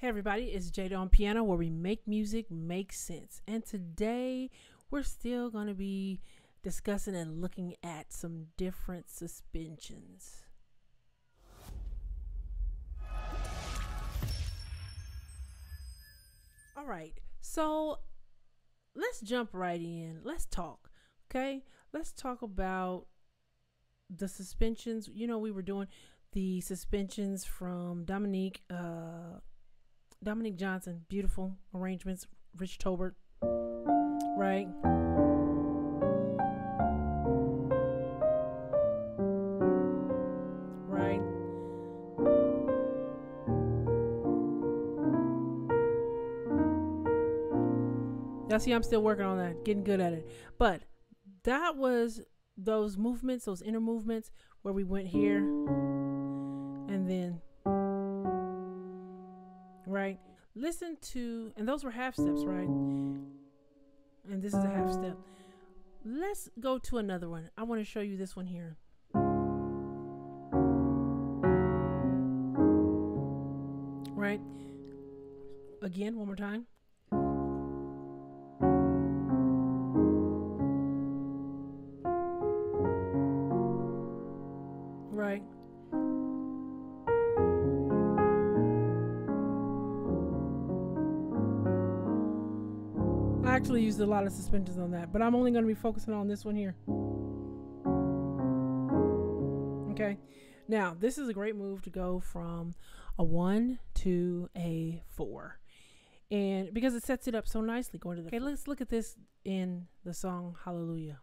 Hey everybody, it's Jada on Piano where we make music make sense. And today we're still going to be discussing and looking at some different suspensions. All right, so let's jump right in. Let's talk, okay? Let's talk about the suspensions. You know, we were doing the suspensions from Dominique, uh, Dominique Johnson, beautiful arrangements, Rich Tolbert, right? Right. Y'all see, I'm still working on that, getting good at it. But that was those movements, those inner movements where we went here and then right? Listen to, and those were half steps, right? And this is a half step. Let's go to another one. I want to show you this one here. Right? Again, one more time. Actually used a lot of suspensions on that, but I'm only going to be focusing on this one here. Okay. Now, this is a great move to go from a 1 to a 4. And because it sets it up so nicely going to the Okay, let's look at this in the song Hallelujah.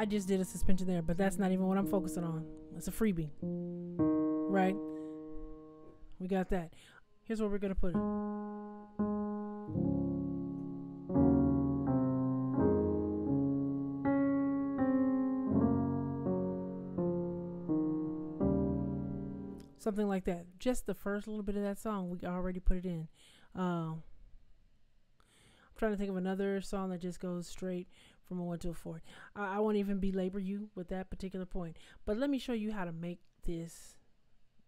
I just did a suspension there, but that's not even what I'm focusing on. It's a freebie. Right? We got that. Here's where we're going to put it. Something like that. Just the first little bit of that song, we already put it in. Uh, I'm trying to think of another song that just goes straight from a one to a four. I, I won't even belabor you with that particular point, but let me show you how to make this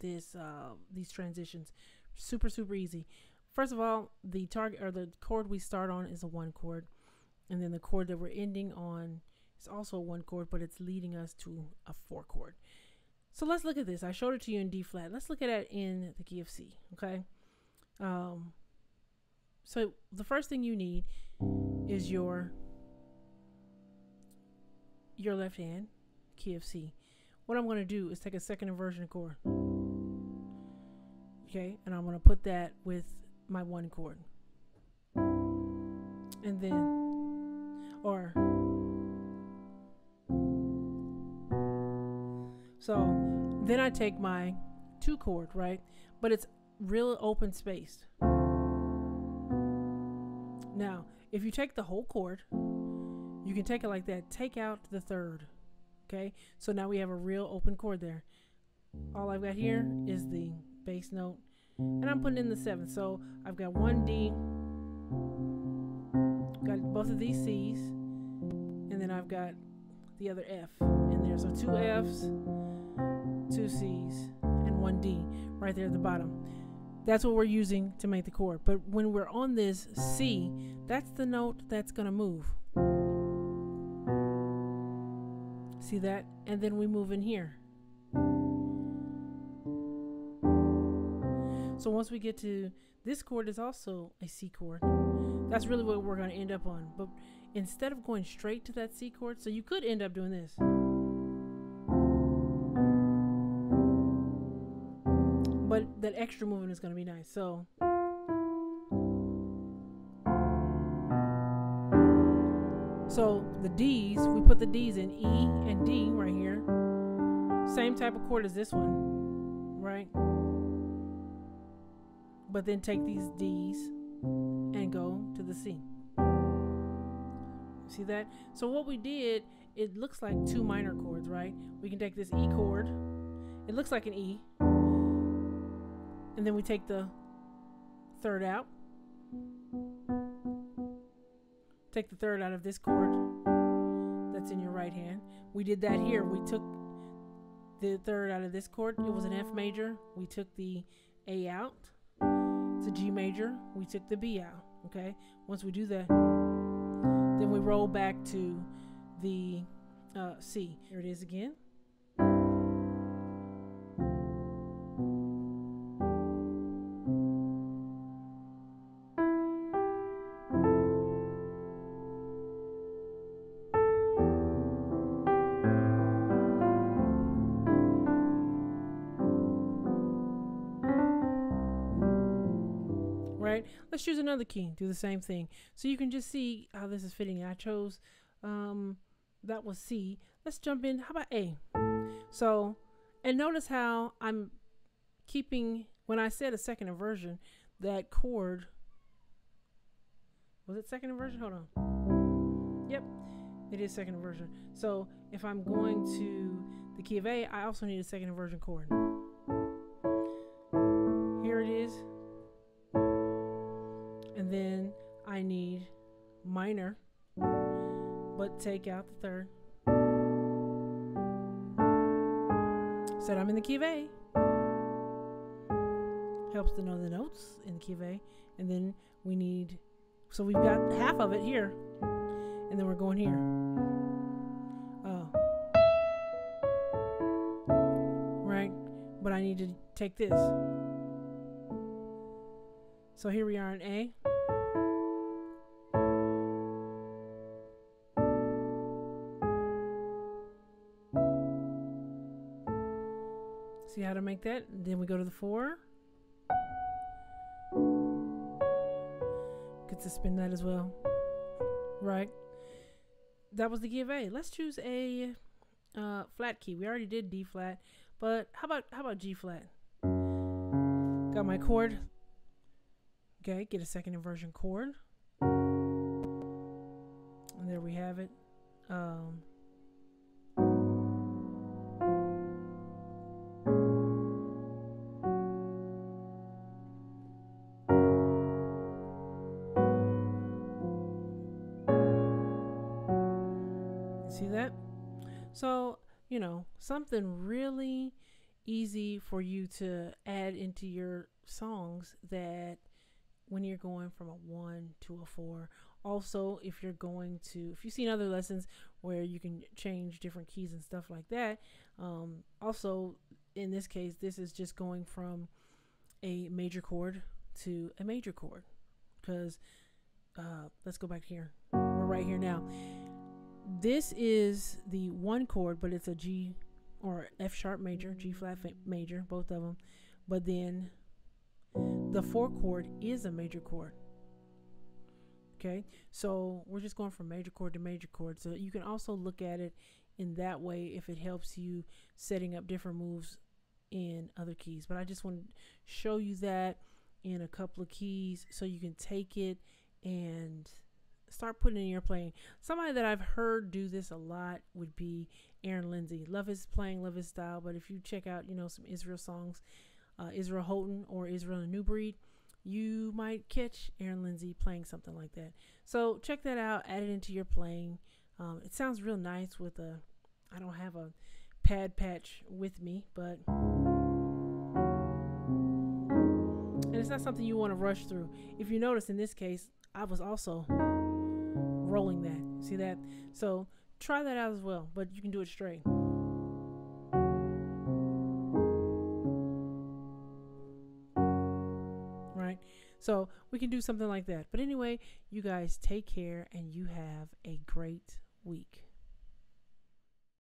this uh, these transitions super super easy. First of all, the target or the chord we start on is a one chord, and then the chord that we're ending on is also a one chord, but it's leading us to a four chord. So let's look at this. I showed it to you in D flat. Let's look at it in the key of C. Okay. Um, so the first thing you need is your your left hand, key of C. What I'm going to do is take a second inversion chord. Okay, and I'm going to put that with my one chord. And then, or, so then I take my two chord, right? But it's real open space. Now, if you take the whole chord, you can take it like that. Take out the third. Okay, so now we have a real open chord there. All I've got here is the bass note, and I'm putting in the seventh. So I've got one D, got both of these C's, and then I've got the other F in there. So two F's, two C's, and one D right there at the bottom. That's what we're using to make the chord. But when we're on this C, that's the note that's going to move. See that? And then we move in here. So once we get to this chord is also a C chord. That's really what we're going to end up on. But instead of going straight to that C chord, so you could end up doing this. But that extra movement is going to be nice. So So the D's, we put the D's in E and D right here. Same type of chord as this one, right? But then take these D's and go to the C. See that? So what we did, it looks like two minor chords, right? We can take this E chord. It looks like an E. And then we take the third out take the third out of this chord that's in your right hand. We did that here. We took the third out of this chord. It was an F major. We took the A out. It's a G major. We took the B out. Okay. Once we do that, then we roll back to the uh, C. Here it is again. Let's choose another key, do the same thing. So you can just see how this is fitting. I chose, um, that was C. Let's jump in. How about A? So, and notice how I'm keeping, when I said a second inversion, that chord, was it second inversion? Hold on. Yep, it is second inversion. So if I'm going to the key of A, I also need a second inversion chord. Then I need minor, but take out the third. Said I'm in the key of A. Helps to know the notes in the key of A. And then we need, so we've got half of it here. And then we're going here. Oh. Right? But I need to take this. So here we are in A. To that? Then we go to the four. Could suspend that as well. Right. That was the key of A. Let's choose a uh, flat key. We already did D flat, but how about how about G flat? Got my chord. Okay, get a second inversion chord. And there we have it. Um, So, you know, something really easy for you to add into your songs that when you're going from a one to a four. Also, if you're going to, if you've seen other lessons where you can change different keys and stuff like that. Um, also, in this case, this is just going from a major chord to a major chord. Because, uh, let's go back here. We're right here now this is the one chord, but it's a G or F sharp major, G flat major, both of them. But then the four chord is a major chord. Okay, so we're just going from major chord to major chord. So you can also look at it in that way if it helps you setting up different moves in other keys. But I just want to show you that in a couple of keys so you can take it and start putting in your playing. Somebody that I've heard do this a lot would be Aaron Lindsey. Love his playing, love his style. But if you check out, you know, some Israel songs, uh, Israel Houghton or Israel the New Breed, you might catch Aaron Lindsey playing something like that. So check that out. Add it into your playing. Um, it sounds real nice with a. I don't have a pad patch with me, but and it's not something you want to rush through. If you notice in this case, I was also rolling that. See that? So try that out as well, but you can do it straight. Right? So we can do something like that. But anyway, you guys take care and you have a great week.